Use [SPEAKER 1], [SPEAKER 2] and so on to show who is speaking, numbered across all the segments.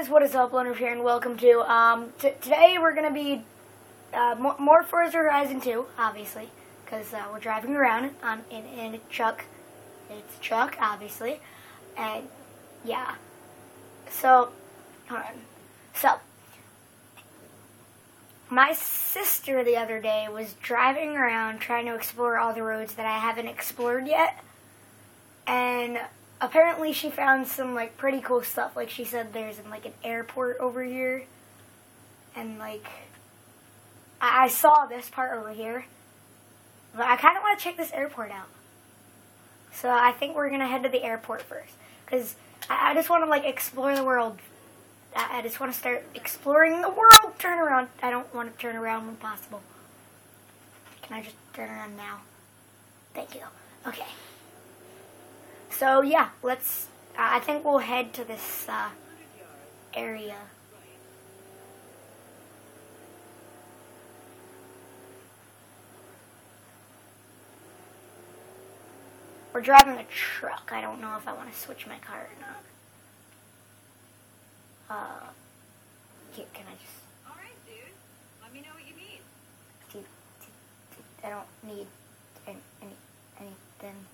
[SPEAKER 1] guys, what is up, Leonard here, and welcome to, um, today we're gonna be, uh, more, more Forza Horizon 2, obviously, because, uh, we're driving around on, in, in a truck, it's a truck, obviously, and, yeah, so, hold on, so, my sister the other day was driving around trying to explore all the roads that I haven't explored yet, and apparently she found some like pretty cool stuff. Like she said, there's like an airport over here, and like I, I saw this part over here, but I kind of want to check this airport out. So I think we're gonna head to the airport first, cause I, I just want to like explore the world. I, I just want to start exploring the world. Turn around. I don't want to turn around when possible. Can I just turn around now? Thank you. Okay. So yeah, let's. Uh, I think we'll head to this uh, area. We're driving a truck. I don't know if I want to switch my car or not. Uh, here, can I just?
[SPEAKER 2] All right, dude. Let me know what you need.
[SPEAKER 1] I don't need any, any anything.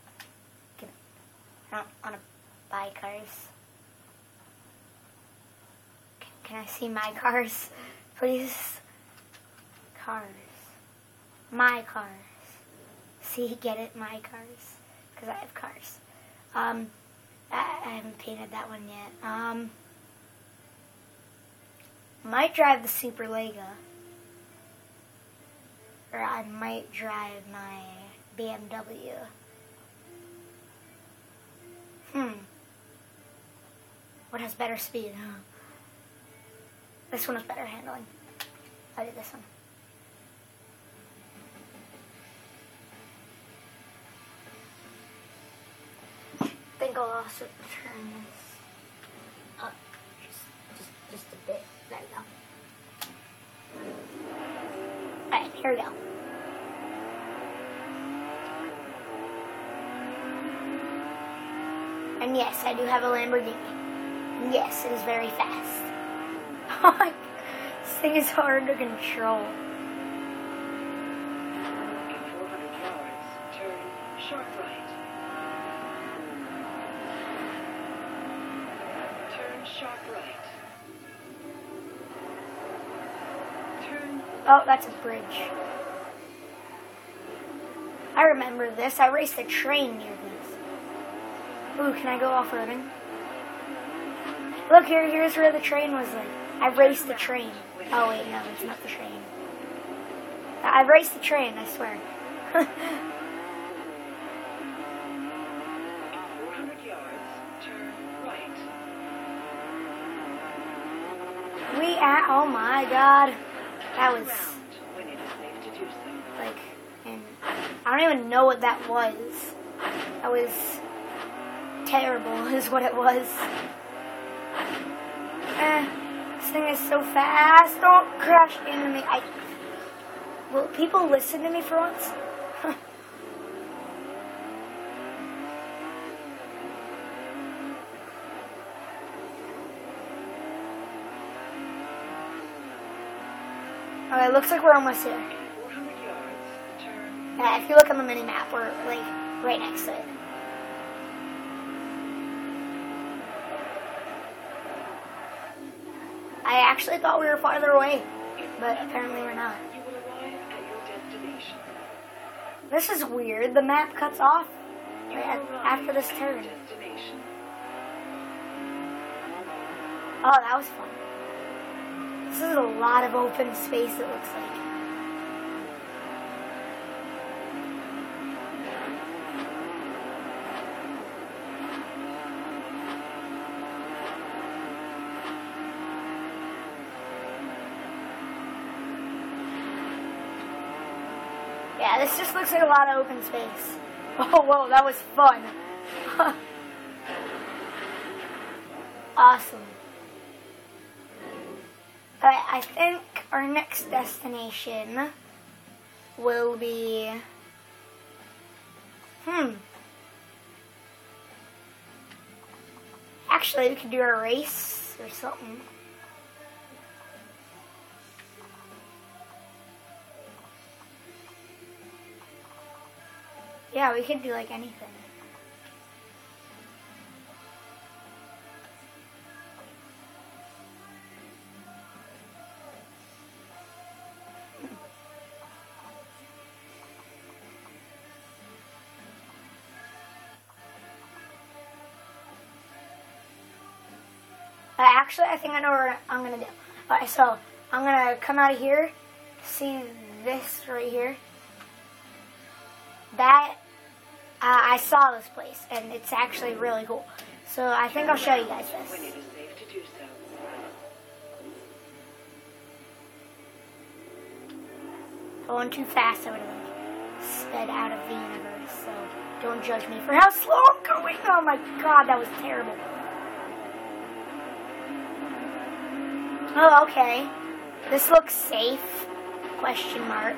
[SPEAKER 1] Don't want to buy cars. Can, I see my cars, please? Cars. My cars. See, get it? My cars. Because I have cars. Um, I, I haven't painted that one yet. Um, might drive the Super Lega or I might drive my BMW. Hmm. What has better speed? Huh? This one has better handling. I did this one. I think I'll also turn this up just, just, just a bit. There you go. Alright, here we go. Yes, I do have a Lamborghini. And yes, it is very fast. This thing is hard to control.
[SPEAKER 2] In 400 yards, turn sharp right. Turn sharp right.
[SPEAKER 1] Oh, that's a bridge. I remember this. I raced a train near this. Ooh, can I go off-roading? Look, here, here's where the train was like. I raced the train. Oh, wait, no, it's not the train. I raced the train, I swear.
[SPEAKER 2] 400 yards, turn right.
[SPEAKER 1] we at, oh my god. That was, like, I don't even know what that was. That was terrible, is what it was. Eh, this thing is so fast. Don't crash into me. I. Will people listen to me for once? Okay, looks like we're almost here.
[SPEAKER 2] 400 yards, turn
[SPEAKER 1] Yeah, if you look on the mini map, we're like right next to it. I actually thought we were farther away, but apparently we're not. This is weird. The map cuts off after this turn. Oh, that was fun. This is a lot of open space, it looks like. Yeah, this just looks like a lot of open space. Oh, whoa, that was fun. awesome. Alright, I think our next destination will be. Hmm. Actually, we could do a race or something. Yeah, we could do like anything. Uh, actually, I think I know what I'm gonna do. Alright, so I'm gonna come out of here, see this right here. That uh, I saw this place, and it's actually really cool. So I think I'll show you guys this.
[SPEAKER 2] it is safe to do so.
[SPEAKER 1] If I went too fast, I would have sped out of the universe. So don't judge me for how slow I'm going. Oh my god, that was terrible. Oh, okay. This looks safe. Question mark.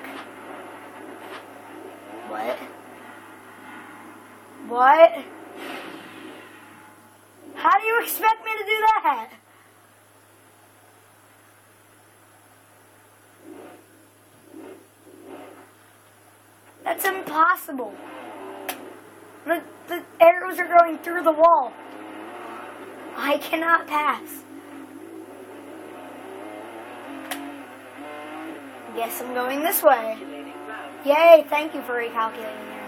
[SPEAKER 1] What? What? How do you expect me to do that? That's impossible. The, the arrows are going through the wall. I cannot pass. Guess I'm going this way. Yay, thank you for recalculating there.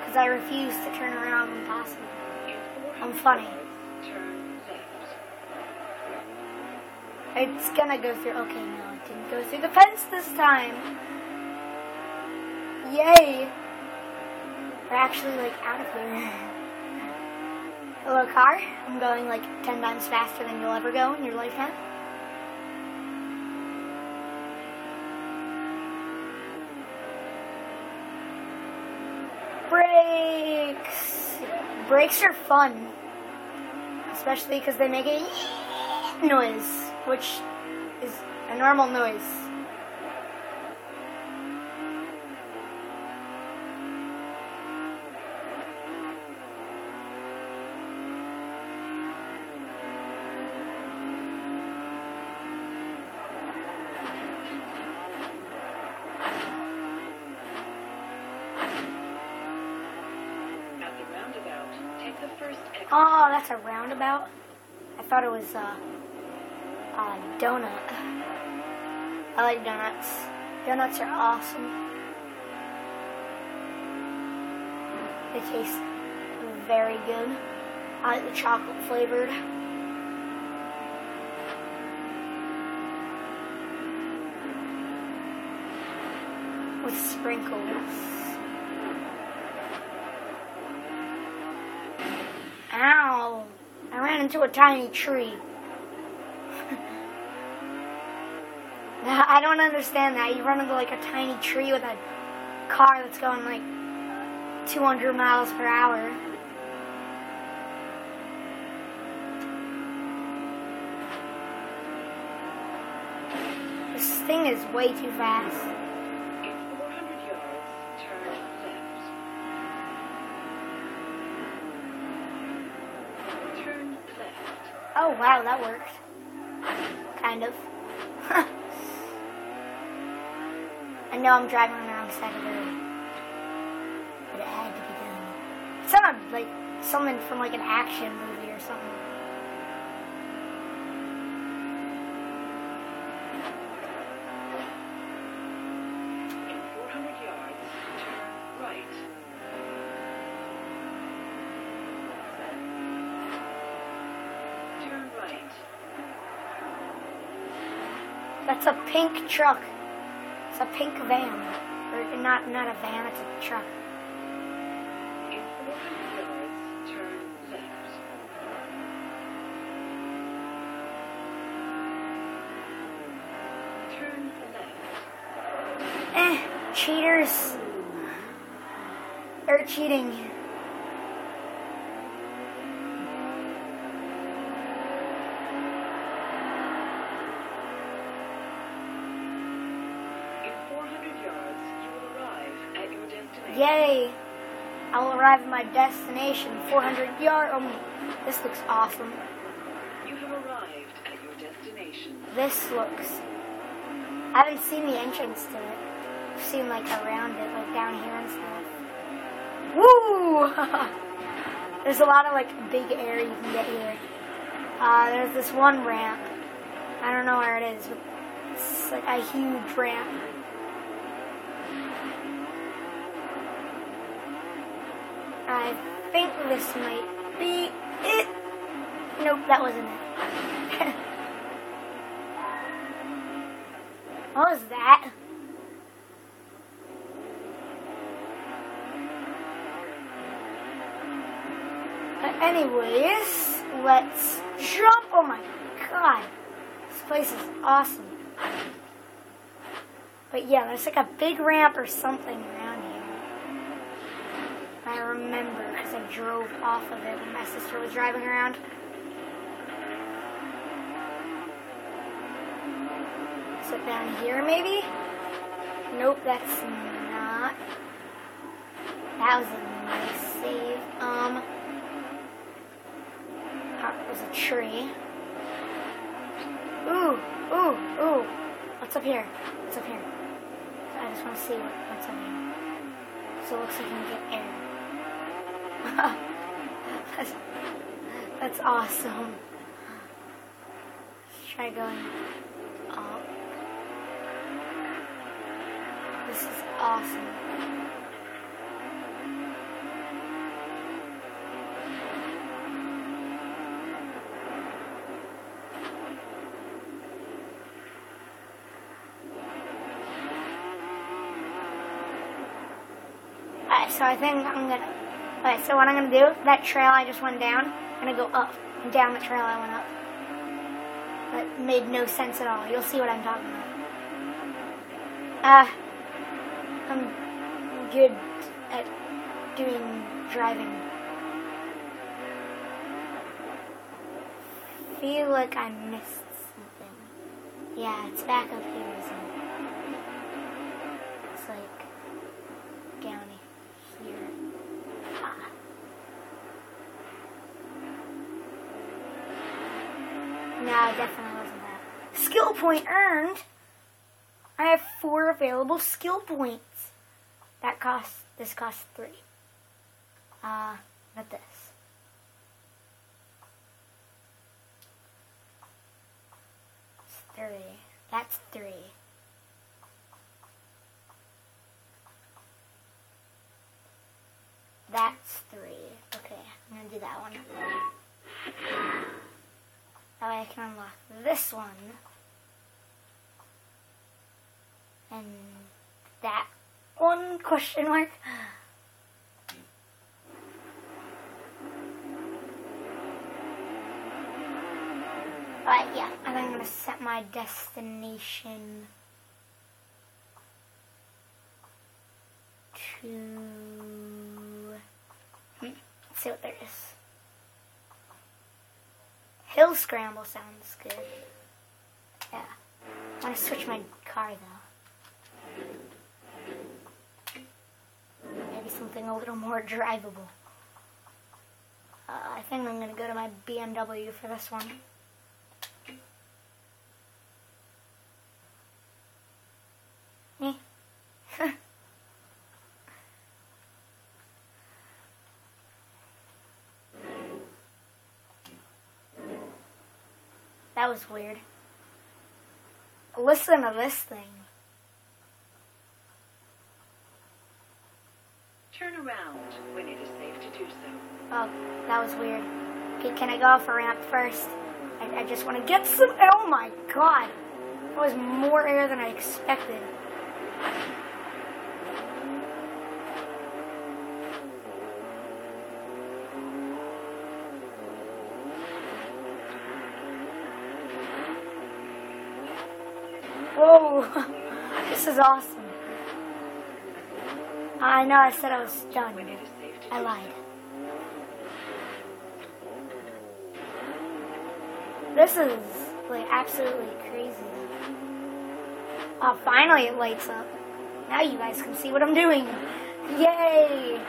[SPEAKER 1] Because I refuse to turn around when possible. I'm funny. It's gonna go through. Okay, no, it didn't go through the fence this time. Yay! We're actually like out of here. Hello, car. I'm going like 10 times faster than you'll ever go in your lifetime. Brakes! Are fun. Especially because they make a noise, which is a normal noise.
[SPEAKER 2] At the roundabout, take the first exit.
[SPEAKER 1] Oh, that's a roundabout. I thought it was uh, a donut. I like donuts. Donuts are awesome. They taste very good. I like the chocolate flavored. With sprinkles. Into a tiny tree. I don't understand that. You run into like a tiny tree with a car that's going like 200 miles per hour. This thing is way too fast. Wow, that worked. Kind of. I know I'm driving on the side of the road. But it had to be done. Sounded like something from like an action movie or something. Truck. It's a pink van. Or not not a van, it's a truck.
[SPEAKER 2] In 400 yards, turn left. Turn left.
[SPEAKER 1] Eh, cheaters. They're cheating. Yay. I will arrive at my destination 400 yards. Um, this looks awesome.
[SPEAKER 2] You have arrived at your destination.
[SPEAKER 1] This looks. I haven't seen the entrance to it. I've seen like around it, like down here and stuff. Woo! there's a lot of like big air you can get here. Uh, there's this one ramp. I don't know where it is, but it's like a huge ramp. Think this might be it. Nope, that wasn't it. what was that? But anyways, let's jump. Oh my god. This place is awesome. But yeah, there's like a big ramp or something around here. I remember I drove off of it when my sister was driving around. It down here maybe? Nope, that's not. That was a nice save. Um, that was a tree. Ooh, ooh, ooh. What's up here? What's up here? I just want to see what's up here. So it looks like you can get air. That's, that's awesome. Let's try going up. This is awesome. So I think I'm gonna. Alright, so what I'm gonna do, that trail I just went down, I'm gonna go up and down the trail I went up. That made no sense at all. You'll see what I'm talking about. Uh, I'm good at doing driving. Feel like I missed something. Yeah, it's back up here, point earned. I have four available skill points. That costs. This costs three. Uh, not this. It's three. That's three. That's three. Okay, I'm gonna do that one. That way I can unlock this one. And that one question mark. Alright, yeah, and I'm gonna set my destination to hmm, let's see what there is. Hill scramble sounds good. Yeah. I want to switch my car though. Something a little more drivable. Uh, I think I'm gonna go to my BMW for this one. Eh. that was weird. Listen to this thing.
[SPEAKER 2] Turn around when it is safe to do so.
[SPEAKER 1] Oh, that was weird. Okay, can I go off a ramp first? I, I just want to get some. Oh my god! That was more air than I expected. Whoa! this is awesome. I know I said I was done. I lied. This is like absolutely crazy. Oh, finally it lights up. Now you guys can see what I'm doing. Yay!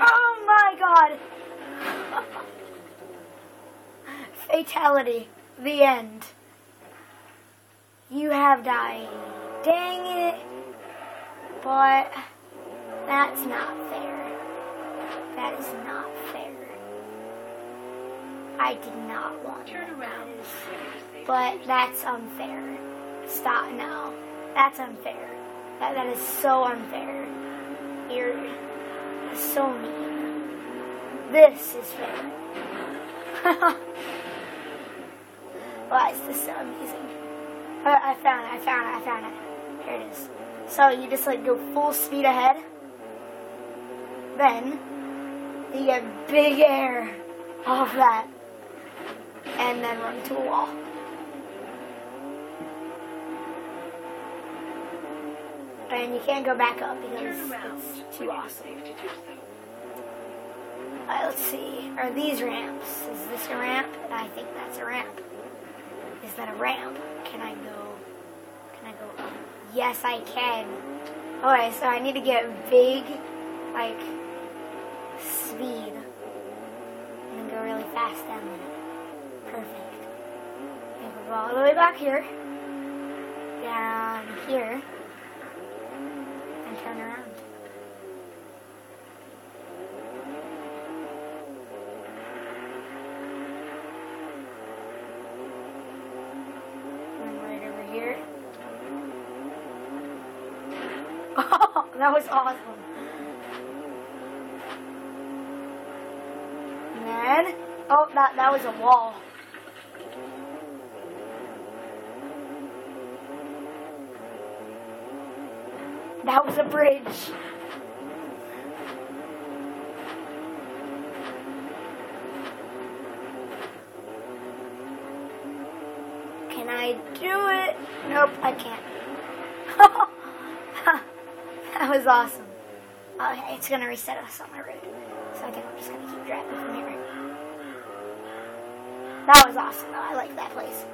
[SPEAKER 1] Oh my god! Fatality. The end. You have died. Dang it. But that's not fair. That is not fair. I did not want
[SPEAKER 2] Turn
[SPEAKER 1] to
[SPEAKER 2] around.
[SPEAKER 1] But that's unfair. Stop. No. That's unfair. That, that is so unfair. You're so mean. This is fair. Why is this so amazing? I, I found it, I found it, I found it. Here it is. So you just like go full speed ahead. Then you get big air off that. And then run to a wall. And you can't go back up because it's too awesome.
[SPEAKER 2] so.
[SPEAKER 1] Uh, let's see. Are these ramps? Is this a ramp? I think that's a ramp. Is that a ramp? Can I go? Can I go up? Yes, I can. Okay, so I need to get big, like, speed. And then go really fast down there. Perfect. And go all the way back here. Down here. And turn around. And right over here. Oh, that was awesome. And then, oh, that was a wall. That was a bridge. Can I do it? Nope, I can't. that was awesome. Okay, it's gonna reset us on my road. So I think I'm just gonna keep driving from here. That was awesome though. I like that place.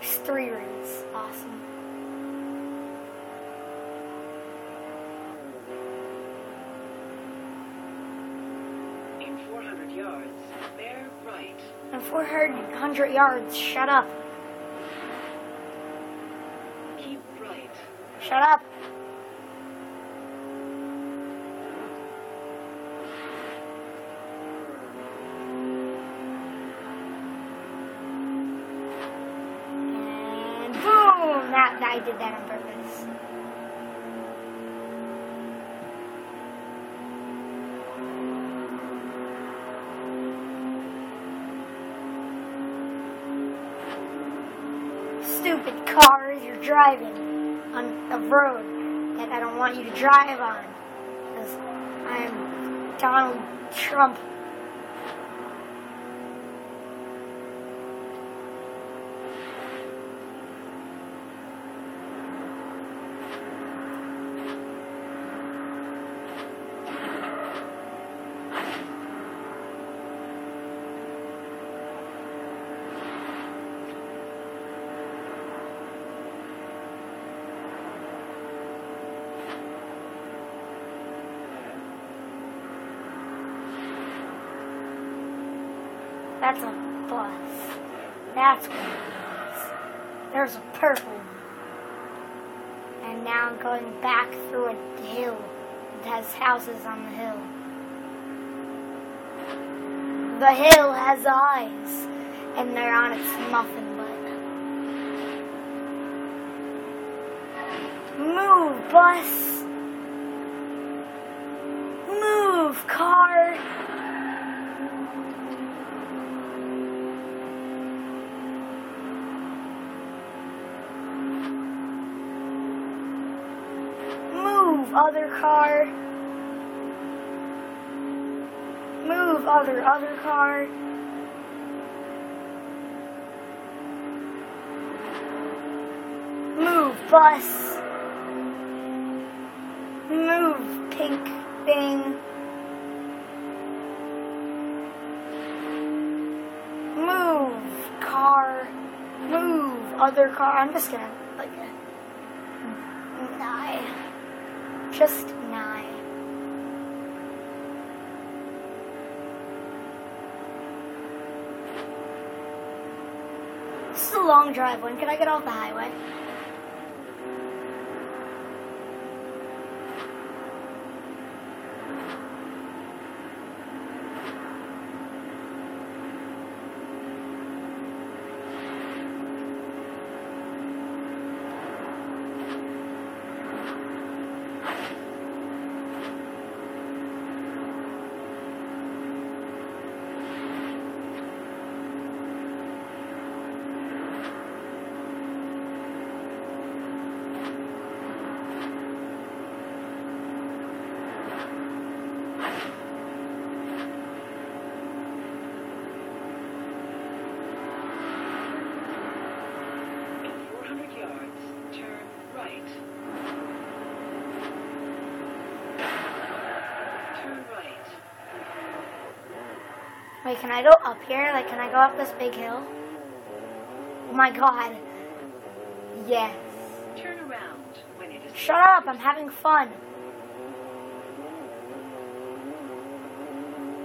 [SPEAKER 1] There's three rooms. Awesome.
[SPEAKER 2] In 400 yards, bear right.
[SPEAKER 1] And 400 yards. Shut up.
[SPEAKER 2] Keep right.
[SPEAKER 1] Shut up. And boom! That, I did that on purpose. Stupid cars, you're driving on a road that I don't want you to drive on. Because I'm Donald Trump. That's a bus. That's what it is. There's a purple one. And now I'm going back through a hill. It has houses on the hill. The hill has eyes, and they're on its muffin butt. Move, bus! Other car. Move, other, other car. Move, bus. Move, pink thing. Move, car. Move, other car. I'm just gonna, like, just nine. This is a long drive. When can I get off the highway? Can I go up here? Like, can I go up this big hill? Oh my god. Yes.
[SPEAKER 2] Turn around when it is
[SPEAKER 1] Shut up, I'm having fun.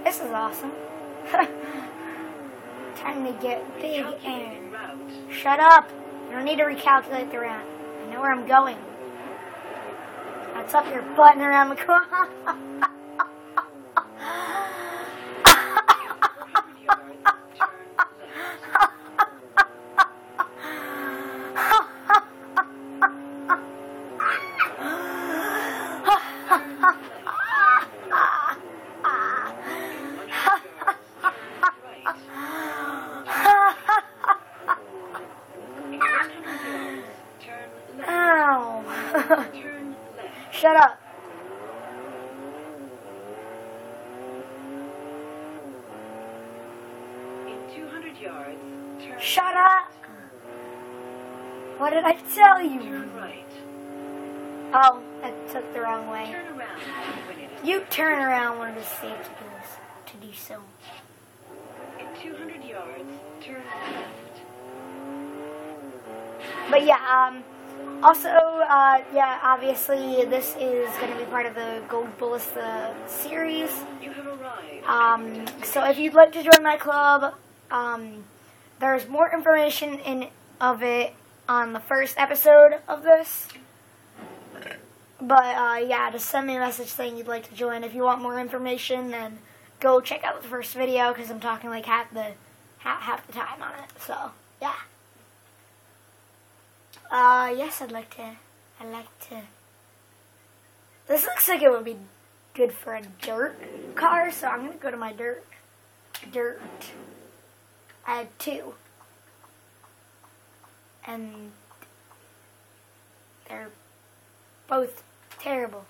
[SPEAKER 1] This is awesome. Time to get big and. Shut up! I don't need to recalculate the route. I know where I'm going. What's up your button around the corner? What did I tell you?
[SPEAKER 2] Turn right.
[SPEAKER 1] Oh, I took the wrong way.
[SPEAKER 2] Turn around when it is
[SPEAKER 1] You turn around when it is safe to do, to do so.
[SPEAKER 2] In 200 yards, turn left.
[SPEAKER 1] But yeah, um, also, uh, yeah, obviously this is going to be part of the Gold series.
[SPEAKER 2] You have arrived.
[SPEAKER 1] Um, so if you'd like to join my club, um, there's more information in of it on the first episode of this. But uh, yeah, just send me a message saying you'd like to join. If you want more information, then go check out the first video because I'm talking like half the half, half the time on it. So yeah. Uh, yes, I'd like to. I'd like to. This looks like it would be good for a dirt car, so I'm gonna go to my dirt. Dirt. I had two. And they're both terrible.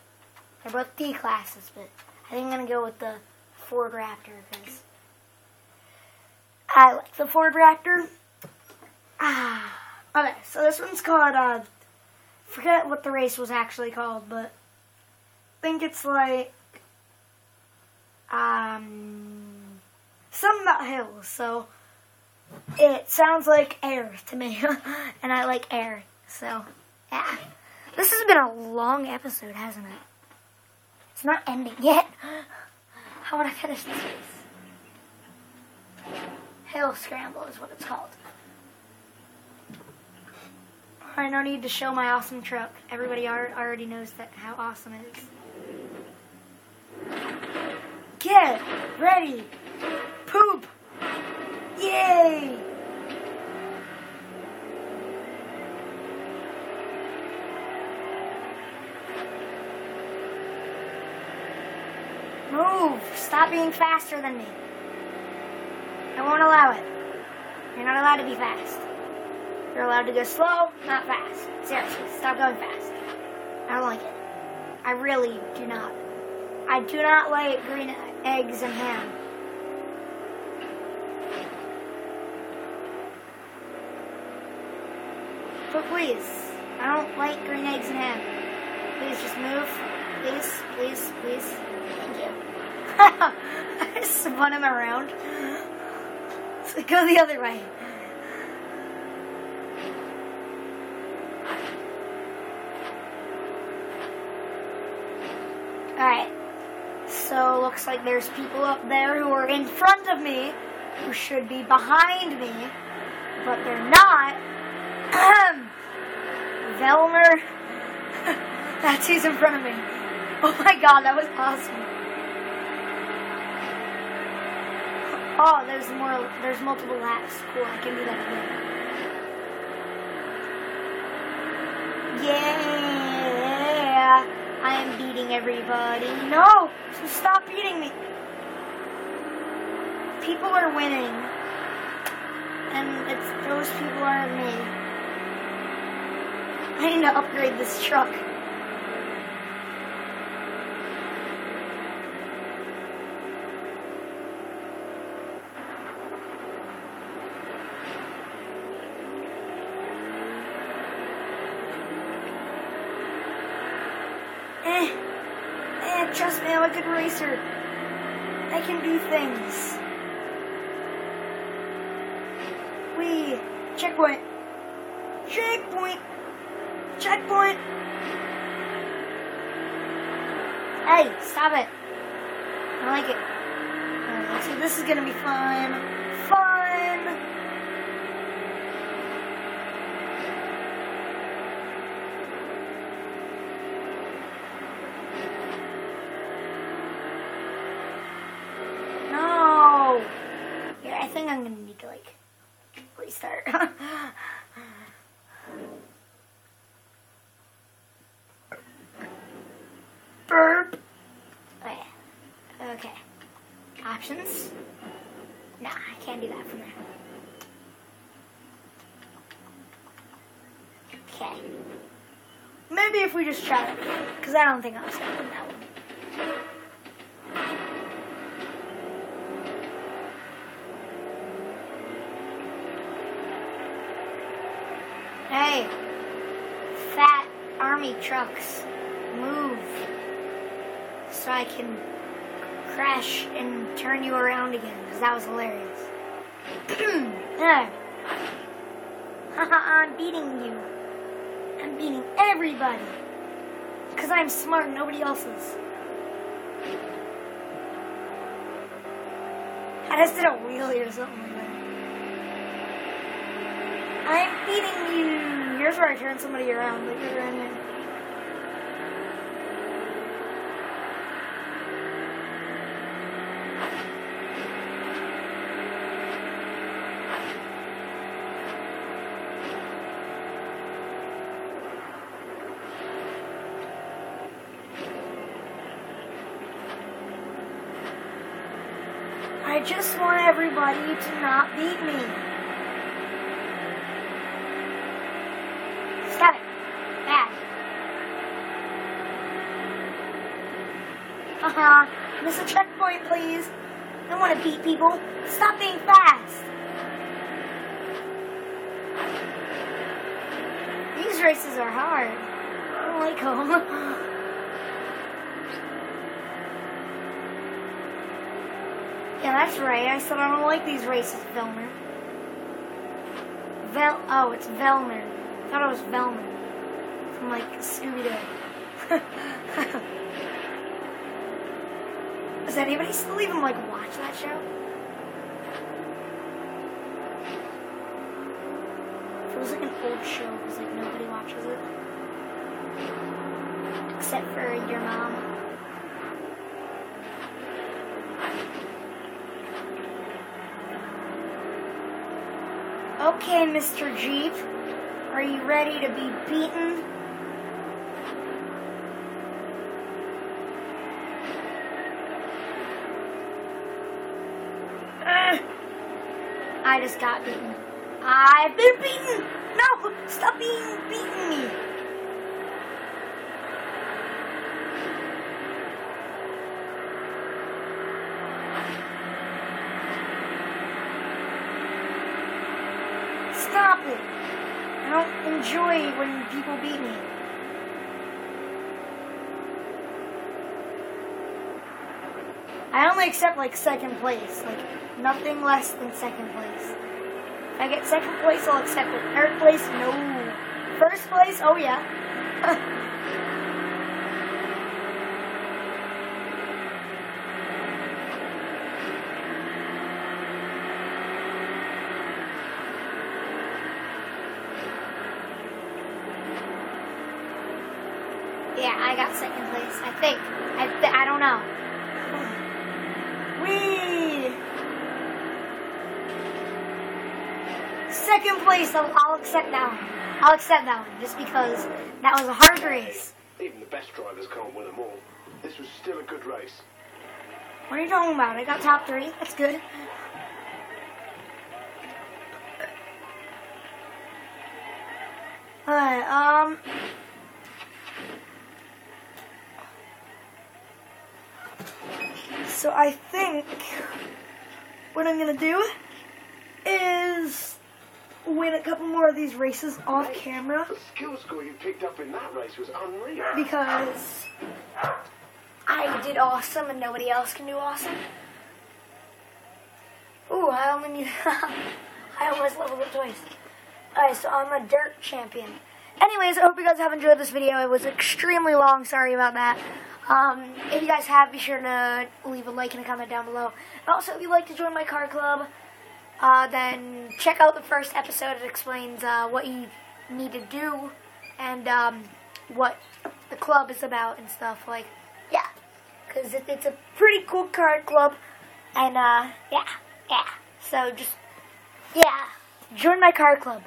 [SPEAKER 1] They're both D classes, but I think I'm gonna go with the Ford Raptor because I like the Ford Raptor. Ah. Okay, so this one's called, uh, forget what the race was actually called, but I think it's like, um, something about hills, so it sounds like air to me, and I like air, so, yeah. This has been a long episode, hasn't it? It's not ending yet. How would I finish this race? Hill Scramble is what it's called. I no need to show my awesome truck. Everybody already knows that how awesome it is. Get ready, poop! Yay! Move! Stop being faster than me. I won't allow it. You're not allowed to be fast. You're allowed to go slow, not fast. Seriously, stop going fast. I don't like it. I really do not. I do not like green eggs and ham. But please, I don't like green eggs and ham. Please just move. Please, please, please. Thank you. I just spun him around. So go the other way. Alright. So looks like there's people up there who are in front of me, who should be behind me, but they're not. Velmer. That's who's in front of me. Oh my god, that was awesome. Oh, there's more. There's multiple laps. Cool, I can do that again. Yeah, I am beating everybody. No, so stop beating me. People are winning, and it's those people aren't me. I need to upgrade this truck. Eh, eh, trust me, I'm a good racer. I can do things. We checkpoint. Checkpoint. Checkpoint. Hey, stop it. I like it. Alright, so this is gonna be fun. Fun. No. Yeah, I think I'm gonna need to like restart. Burp. Okay. Okay. Options. Nah, I can't do that from there. Okay. Maybe if we just try it, because I don't think I'm stopping that one. Hey, fat army trucks, move so I can crash and turn you around again because that was hilarious. Yeah. Haha, I'm beating you. I'm beating everybody because I'm smart nobody else is. I just did a wheelie or something like that. I'm beating you. Here's where I turn somebody around. There. I just want everybody to not beat me. Stop it. Bad. Haha. Miss a checkpoint, please. I don't want to beat people. Stop being fast. These races are hard. I don't like them. Yeah, that's right. I said I don't like these races, Velmer. Vel. Oh, it's Velmer. I thought it was Velma from like Scooby Doo. Does anybody still even like watch that show? It was like an old show because like nobody watches it except for your mom. Okay, Mr. Jeep. Are you ready to be beaten? Ugh. I just got beaten. I've been beaten! No! Stop being beating me! Stop it! I don't enjoy when people beat me. I only accept like second place, like nothing less than second place. If I get second place, I'll accept it. Third place, no. First place, oh yeah. I got second place. I think. I th- I don't know. We second place. I'll, I'll accept that one. I'll accept that one just because that was a hard race.
[SPEAKER 3] Even the best drivers can't win them all. This was still a good race.
[SPEAKER 1] What are you talking about? I got top three. That's good. Alright, um. So I think what I'm gonna do win a couple more of these races off camera
[SPEAKER 3] The skill score you picked up in that race was unreal.
[SPEAKER 1] because I did awesome and nobody else can do awesome. Ooh, I only need. I almost leveled up twice. Alright, so I'm a dirt champion. Anyways, I hope you guys have enjoyed this video. It was extremely long. Sorry about that. Um, if you guys have, be sure to leave a like and a comment down below. And also, if you'd like to join my car club, uh, then check out the first episode. It explains uh, what you need to do and um, what the club is about and stuff. Like, yeah, because it, it's a pretty cool card club, and uh, yeah, yeah. So just yeah, join my car club.